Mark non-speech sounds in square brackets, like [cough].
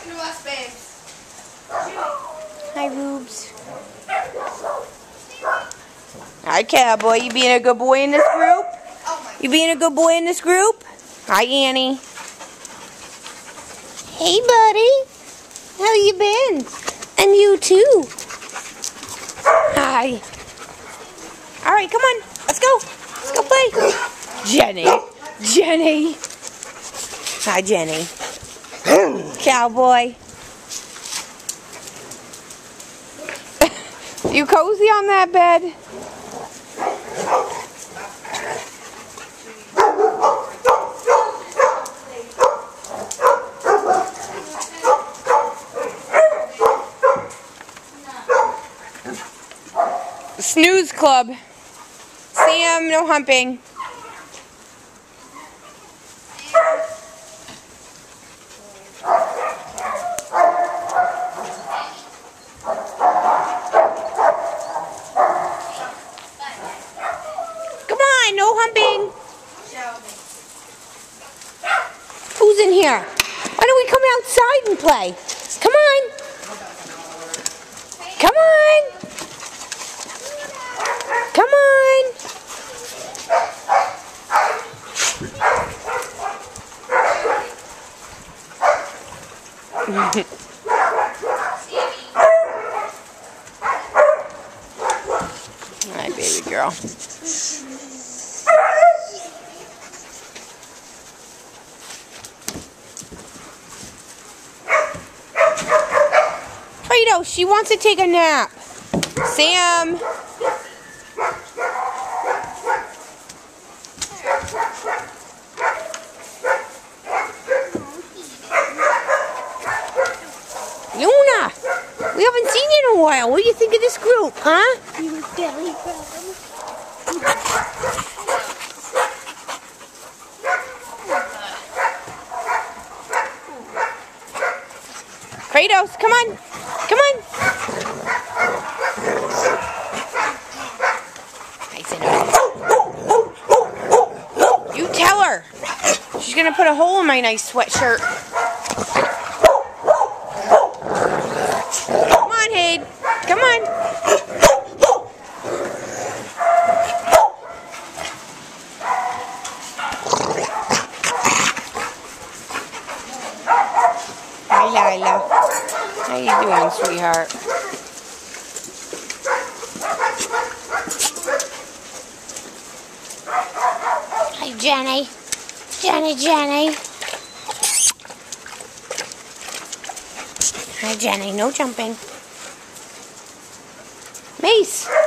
talking to us. Hi, Rubes. Hi, Cowboy. You being a good boy in this group? You being a good boy in this group? Hi, Annie. Hey, buddy. How you been? And you too. Hi. All right, come on. Let's go. Let's go play. Jenny. Jenny. Hi, Jenny. [coughs] Cowboy. [laughs] you cozy on that bed? Snooze Club. Sam, no humping. Come humping. Who's in here? Why don't we come outside and play? Come on. Come on. Come on. [laughs] Hi, baby girl. Fredo, she wants to take a nap. Sam. Luna, we haven't seen you in a while. What do you think of this group, huh? Kratos. Come on. Nice enough. You tell her. She's going to put a hole in my nice sweatshirt. Come on, Hayde. Come on. Hi, Lila. How you doing, sweetheart? Jenny. Jenny, Jenny. Hi, Jenny. No jumping. Mace.